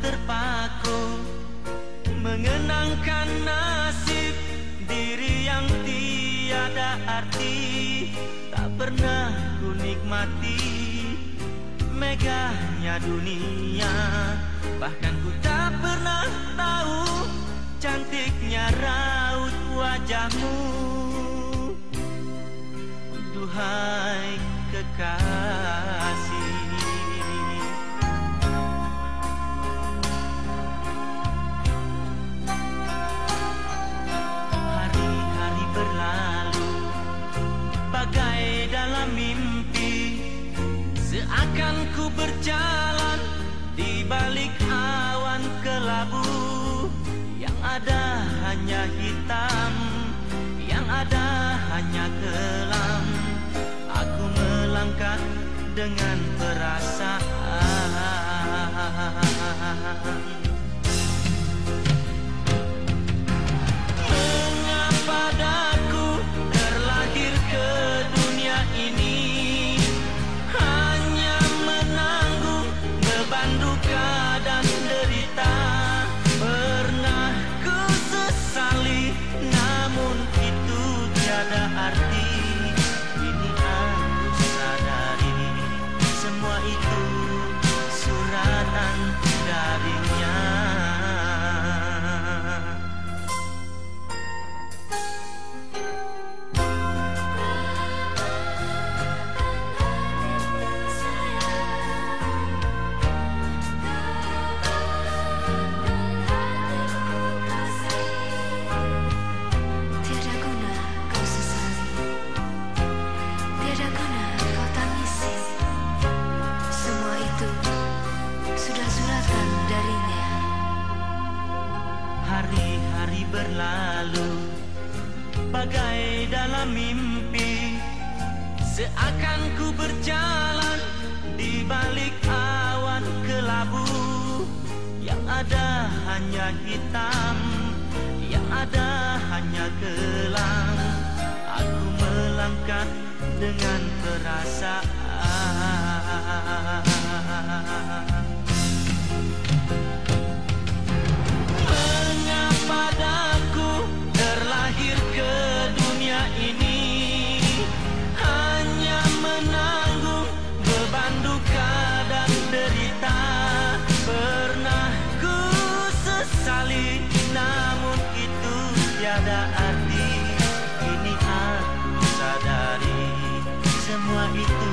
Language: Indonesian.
terpaku Mengenangkan nasib diri yang tiada arti Tak pernah ku nikmati megahnya dunia. Bahkan ku tak pernah tahu cantiknya raut wajahmu. Duhai kekasih ada hanya hitam Yang ada hanya kelam. Aku melangkah dengan perasaan berlalu. Bagai dalam mimpi Seakan ku berjalan Di balik awan kelabu. Yang ada hanya hitam Yang ada hanya kelam. Aku melangkah dengan perasaan tiada arti Kini aku sadari. Semua itu